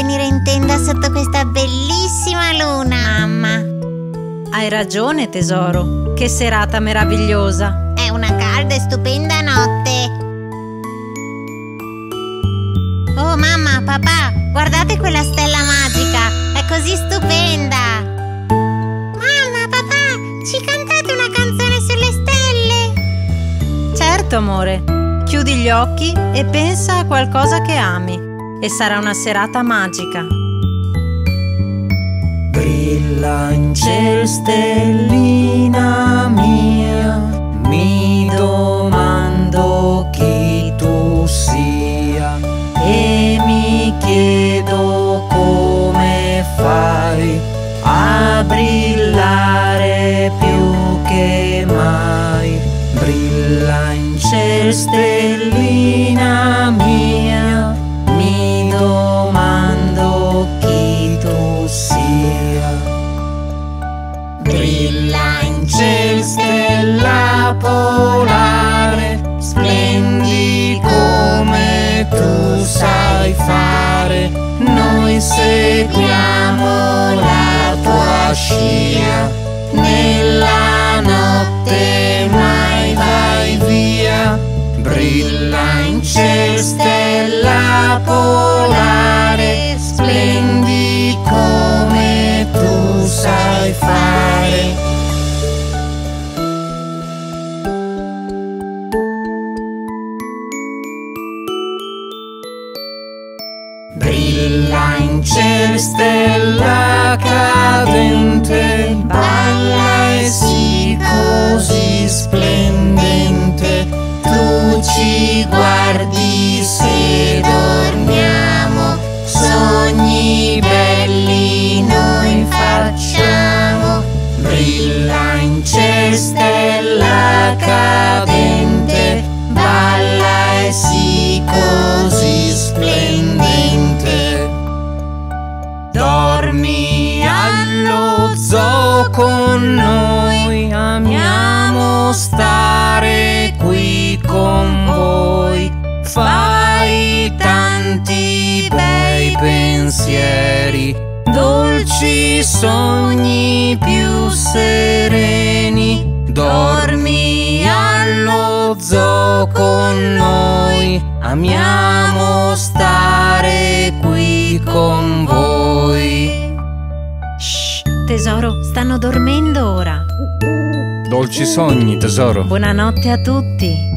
venire in tenda sotto questa bellissima luna, mamma. Hai ragione, tesoro. Che serata meravigliosa. È una calda e stupenda notte. Oh, mamma, papà, guardate quella stella magica. È così stupenda. Mamma, papà, ci cantate una canzone sulle stelle? Certo, amore. Chiudi gli occhi e pensa a qualcosa che ami. E sarà una serata magica. Brilla in ciel stellina mia, mi domando chi tu sia e mi chiedo come fai a brillare più che mai. Brilla in ciel stellina Brilla in ciel stella polare, splendi come tu sai fare. Noi seguiamo la tua scia, nella notte mai vai via. Brilla in ciel stella polare, splendi come tu sai fare. Brilla in ciel stella cadente, balla e sì così splendente. Tu ci guardi se dormiamo, sogni belli noi facciamo. Brilla in ciel stella cadente, con noi, amiamo stare qui con voi. Fai tanti bei pensieri, dolci sogni più sereni. Dormi allo zoo con noi, amiamo tesoro, stanno dormendo ora. Dolci sogni, tesoro. Buonanotte a tutti.